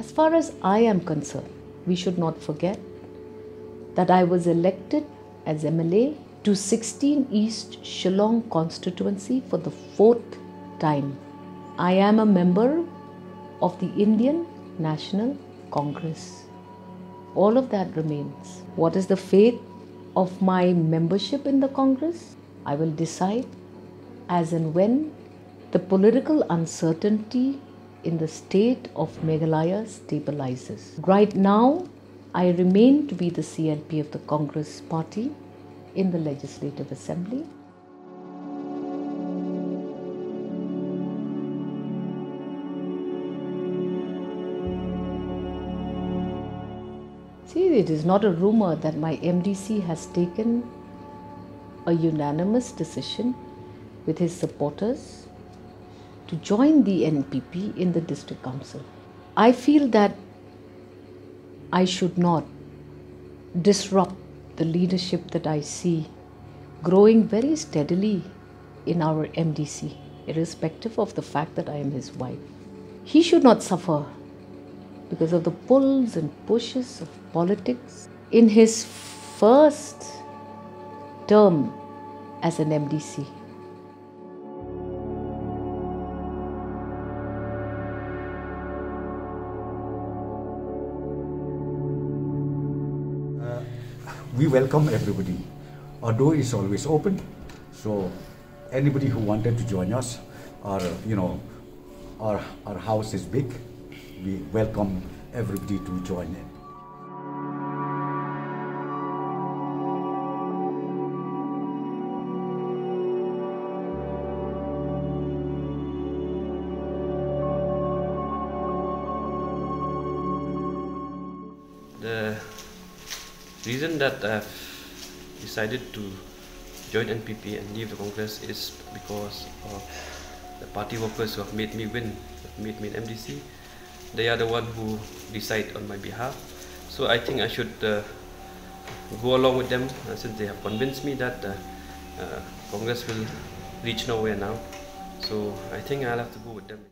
As far as I am concerned, we should not forget that I was elected as MLA to 16 East Shillong constituency for the fourth time. I am a member of the Indian National Congress. All of that remains. What is the fate of my membership in the Congress? I will decide as and when the political uncertainty in the state of Meghalaya stabilizes. Right now, I remain to be the CLP of the Congress party in the Legislative Assembly. See, it is not a rumor that my MDC has taken a unanimous decision with his supporters to join the NPP in the district council. I feel that I should not disrupt the leadership that I see growing very steadily in our MDC, irrespective of the fact that I am his wife. He should not suffer because of the pulls and pushes of politics. In his first term as an MDC, we welcome everybody. Our door is always open. So anybody who wanted to join us, our you know, our our house is big. We welcome everybody to join in. The reason that I've decided to join NPP and leave the Congress is because of the party workers who have made me win, made me an MDC. They are the one who decide on my behalf. So I think I should uh, go along with them uh, since they have convinced me that uh, uh, Congress will reach nowhere now. So I think I'll have to go with them.